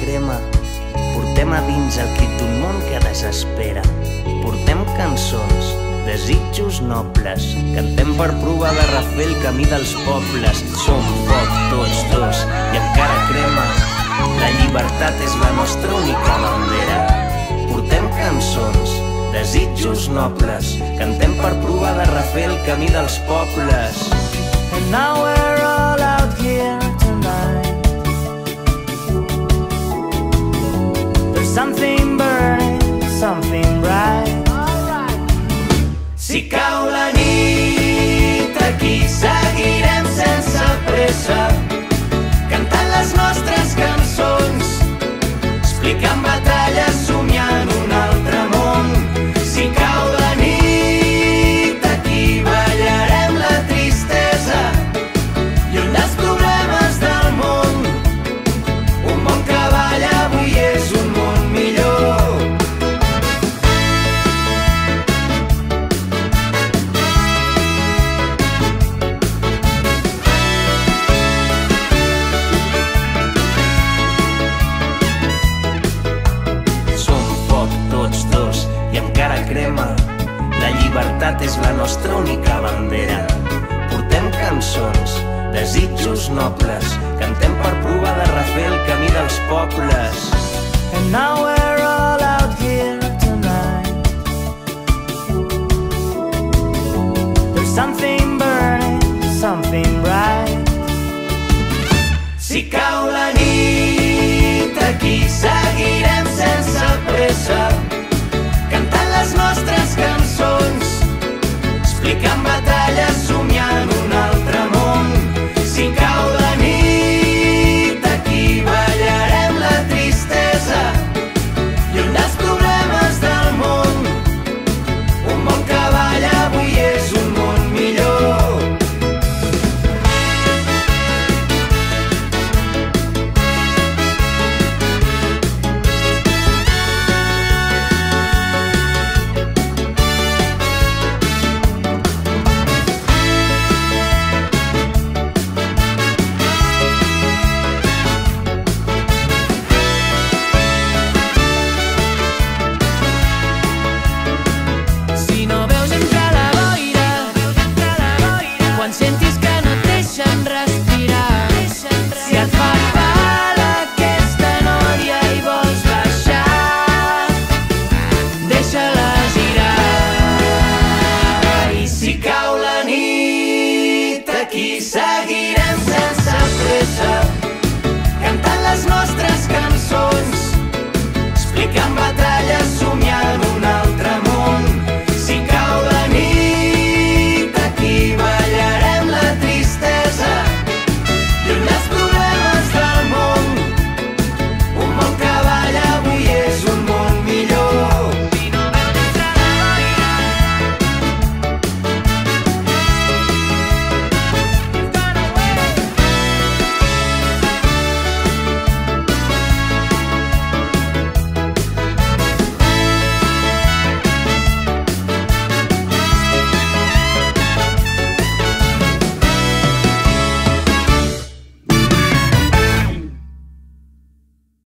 crema. Portem a dins el crit d'un món que desespera. Portem cançons, desitjos nobles. Cantem per provar de refer el camí dels pobles. Som foc tots dos i encara crema. La llibertat és la nostra única bandera. Portem cançons, desitjos nobles. Cantem per provar de refer el camí dels pobles. And now we're all out here Maulani crema. La llibertat és la nostra única bandera. Portem cançons, desitjos nobles, cantem per provar de refer el camí dels pobles. And now aplicant batalles aquí seguiré.